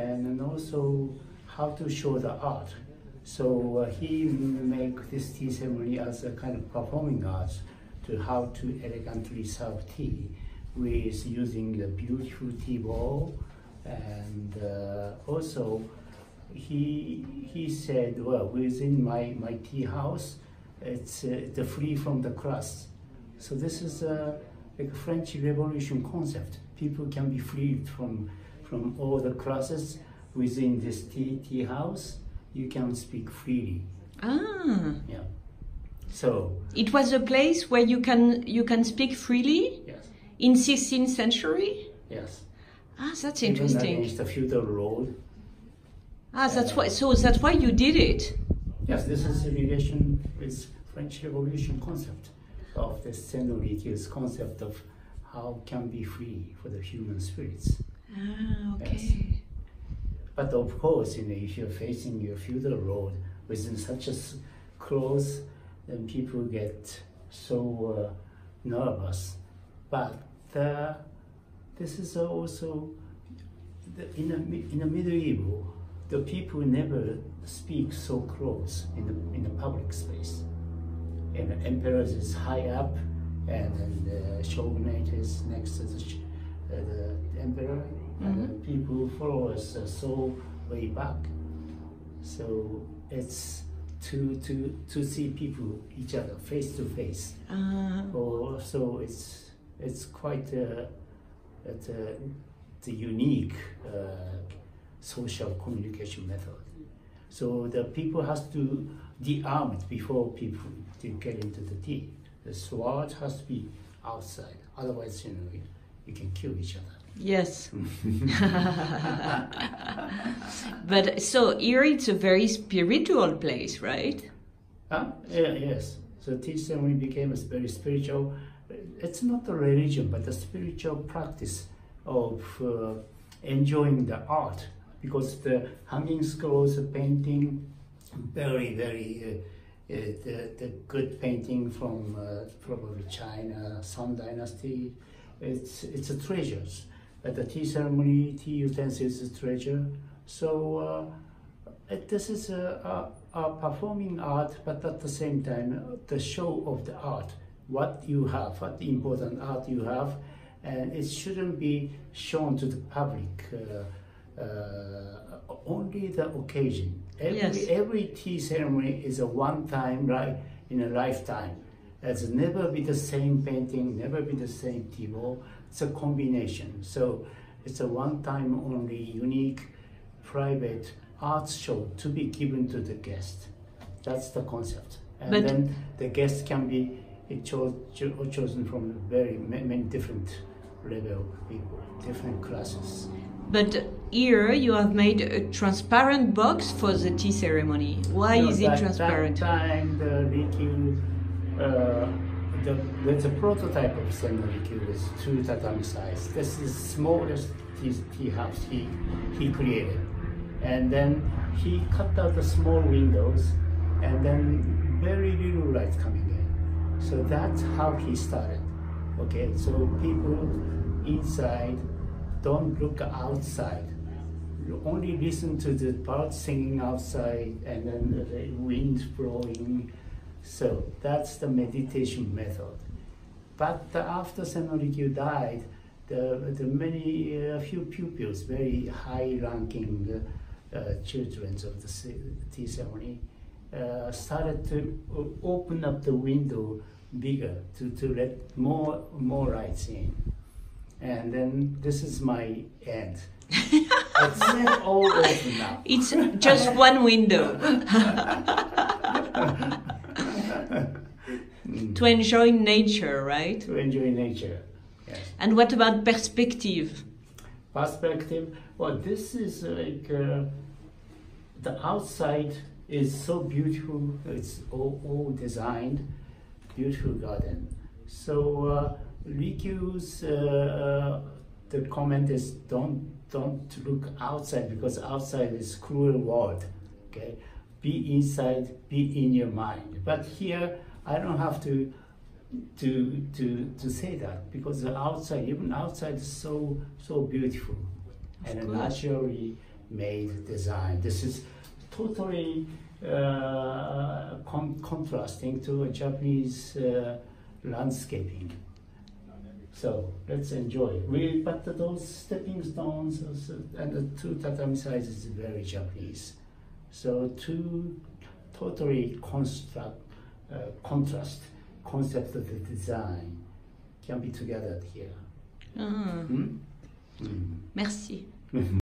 and, and also how to show the art. So uh, he make this tea ceremony as a kind of performing arts to how to elegantly serve tea with using the beautiful tea bowl and uh, also he he said well within my, my tea house it's uh, the free from the crust. So this is a like French Revolution concept. People can be freed from from all the classes within this tea tea house you can speak freely Ah, yeah so it was a place where you can you can speak freely yes in 16th century. yes Ah, that's Even interesting. against the feudal road Ah, that's why. So that's why you did it. Yes, this is a relation with French Revolution concept of the Sen no Rikyu's concept of how can be free for the human spirits. Ah, okay. But of course, you know, if you're facing your feudal road within such a close, then people get so uh, nervous. But uh, this is also the, in the in the medieval, the people never speak so close in the in the public space. And the emperor is high up, and the shogunate is next to the, uh, the emperor, and the people followers are so way back. So it's to to to see people each other face to face. Ah, Or so it's it's quite a, it's a, it's a unique uh, social communication method. So the people has to de-arm it before people to get into the tea. The sword has to be outside, otherwise you know you can kill each other. Yes. but so here it's a very spiritual place, right? Huh? Yeah, yes. So tea ceremony became a very spiritual. It's not a religion, but a spiritual practice of uh, enjoying the art. Because the hanging scrolls, the painting, very, very uh, uh, the, the good painting from uh, probably China, Song Dynasty. It's it's a treasures. But the tea ceremony, tea utensils treasure. So. Uh, it- this is a, a, a performing art, but at the same time, the show of the art, what you have, what important art you have, and it shouldn't be shown to the public. Uh, uh, only the occasion. Every, Yes. every tea ceremony is a one time, right, in a lifetime. It's never be the same painting, never be the same tea bowl. It's a combination. So it's a one time only unique private art show to be given to the guest. That's the concept. And But- then the guest can be cho- cho- chosen from very many different level people, different classes. But here you have made a transparent box for the tea ceremony. Why No, is it transparent? That time the Rikyu, uh, the, there's a prototype of Rikyu with two tatami size. This is smallest tea, tea house he, he created. And then he cut out the small windows and then very little light coming in. So that's how he started. Okay, so people inside don't look outside you only listen to the birds singing outside and then the- the wind blowing. So that's the meditation method. But after Sen no Rikyu died, the, the many, uh, few pupils, very high-ranking uh, uh, children of the tea ceremony, uh, started to open up the window bigger to, to let more more lights in. And then this is my end. it's all open now. It's just one window to enjoy nature, right? To enjoy nature. Yes. And what about perspective? Perspective. Well, this is like uh, the outside is so beautiful. It's all, all designed, beautiful garden. So uh, Rikyu's uh, uh, the comment is don't don't look outside because outside is cruel world. Okay, be inside, be in your mind. But here I don't have to to to to say that because the outside, even outside, is so so beautiful, and course. naturally made design. This is totally uh, con- contrasting to a Japanese uh, landscaping. So let's enjoy. We but those stepping stones also- and the two tatami sizes is very Japanese. So two totally construct uh, contrast concept of the design can be together here. Ah, Hmm? Hmm. merci.